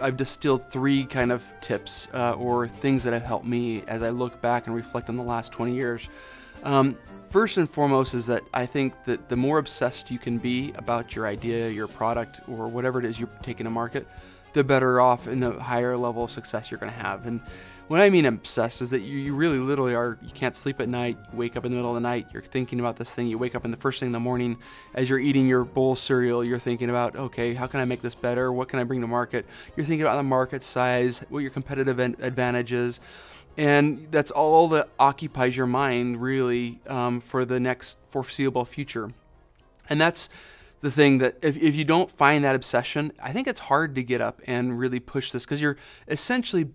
I've distilled three kind of tips uh, or things that have helped me as I look back and reflect on the last 20 years. Um, first and foremost is that I think that the more obsessed you can be about your idea, your product, or whatever it is you're taking to market, the better off and the higher level of success you're going to have. And what I mean obsessed is that you, you really literally are, you can't sleep at night, you wake up in the middle of the night, you're thinking about this thing, you wake up in the first thing in the morning, as you're eating your bowl cereal, you're thinking about, okay, how can I make this better? What can I bring to market? You're thinking about the market size, what your competitive advantage is. And that's all that occupies your mind really um, for the next foreseeable future. And that's the thing that if, if you don't find that obsession, I think it's hard to get up and really push this because you're essentially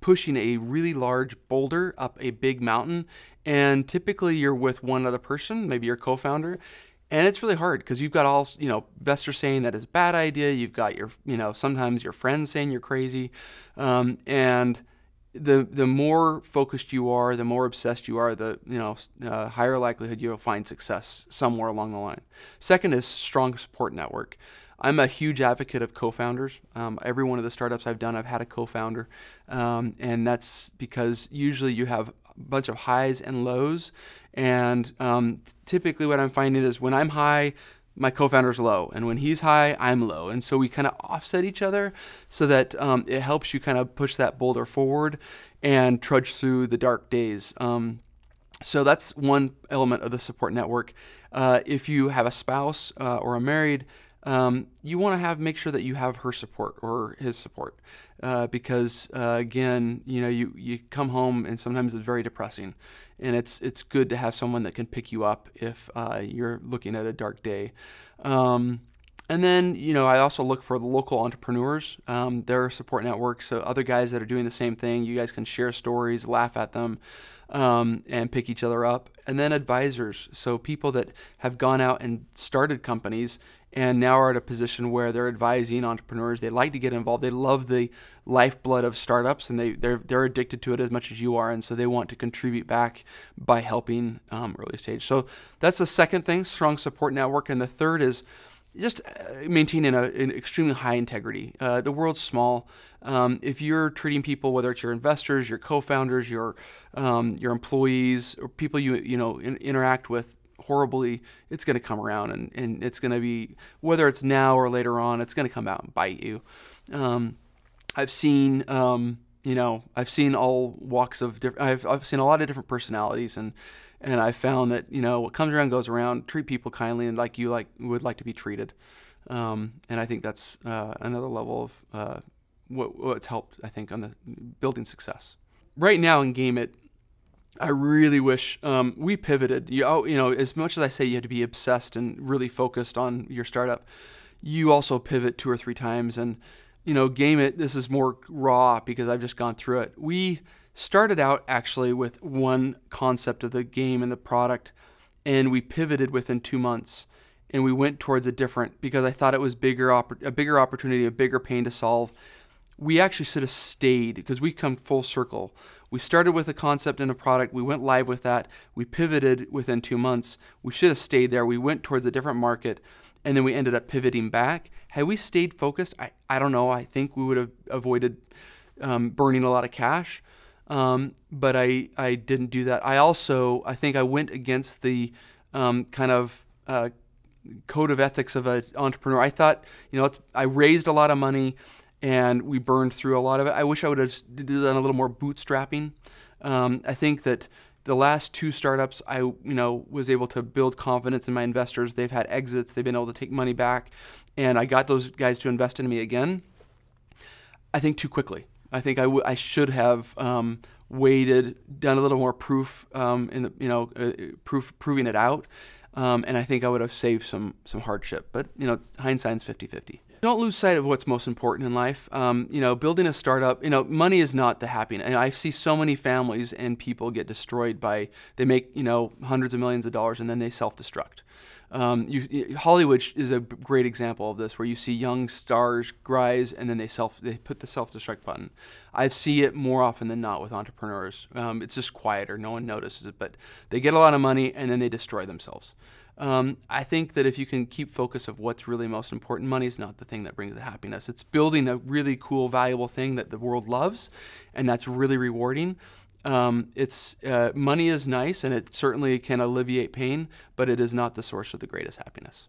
pushing a really large boulder up a big mountain. And typically you're with one other person, maybe your co founder. And it's really hard because you've got all, you know, investors saying that is a bad idea. You've got your, you know, sometimes your friends saying you're crazy. Um, and the the more focused you are, the more obsessed you are, the you know uh, higher likelihood you'll find success somewhere along the line. Second is strong support network. I'm a huge advocate of co-founders. Um, every one of the startups I've done, I've had a co-founder, um, and that's because usually you have a bunch of highs and lows. And um, typically, what I'm finding is when I'm high, my co-founder's low, and when he's high, I'm low, and so we kind of offset each other, so that um, it helps you kind of push that boulder forward and trudge through the dark days. Um, so that's one element of the support network. Uh, if you have a spouse uh, or a married um, you want to have make sure that you have her support or his support uh, because uh, again you know you, you come home and sometimes it's very depressing and it's it's good to have someone that can pick you up if uh, you're looking at a dark day. Um, and then you know I also look for the local entrepreneurs um, their support networks so other guys that are doing the same thing you guys can share stories laugh at them um, and pick each other up. And then advisors so people that have gone out and started companies and now are at a position where they're advising entrepreneurs. They like to get involved. They love the lifeblood of startups, and they they're they're addicted to it as much as you are, and so they want to contribute back by helping um, early stage. So that's the second thing: strong support network, and the third is just uh, maintaining a, an extremely high integrity. Uh, the world's small. Um, if you're treating people, whether it's your investors, your co-founders, your um, your employees, or people you you know in, interact with horribly, it's going to come around and, and it's going to be, whether it's now or later on, it's going to come out and bite you. Um, I've seen, um, you know, I've seen all walks of different, I've, I've seen a lot of different personalities and, and I found that, you know, what comes around goes around, treat people kindly and like you like would like to be treated. Um, and I think that's uh, another level of uh, what, what's helped, I think, on the building success. Right now in Game It, I really wish um, we pivoted. You, you know, as much as I say you had to be obsessed and really focused on your startup, you also pivot two or three times. And, you know, game it, this is more raw because I've just gone through it. We started out actually with one concept of the game and the product, and we pivoted within two months. And we went towards a different because I thought it was bigger, a bigger opportunity, a bigger pain to solve. We actually should have stayed because we come full circle we started with a concept and a product. We went live with that. We pivoted within two months. We should have stayed there. We went towards a different market and then we ended up pivoting back. Had we stayed focused, I, I don't know. I think we would have avoided um, burning a lot of cash. Um, but I, I didn't do that. I also, I think I went against the um, kind of uh, code of ethics of an entrepreneur. I thought, you know, I raised a lot of money and we burned through a lot of it. I wish I would have done a little more bootstrapping. Um, I think that the last two startups, I you know was able to build confidence in my investors. They've had exits. They've been able to take money back, and I got those guys to invest in me again. I think too quickly. I think I, I should have um, waited, done a little more proof um, in the you know uh, proof proving it out, um, and I think I would have saved some some hardship. But you know hindsight's 50-50. Don't lose sight of what's most important in life. Um, you know, building a startup, you know, money is not the happiness. And I see so many families and people get destroyed by, they make, you know, hundreds of millions of dollars and then they self destruct. Um, you, Hollywood is a great example of this, where you see young stars rise and then they self they put the self destruct button. I see it more often than not with entrepreneurs. Um, it's just quieter; no one notices it, but they get a lot of money and then they destroy themselves. Um, I think that if you can keep focus of what's really most important, money is not the thing that brings the happiness. It's building a really cool, valuable thing that the world loves, and that's really rewarding. Um, it's uh, money is nice, and it certainly can alleviate pain, but it is not the source of the greatest happiness.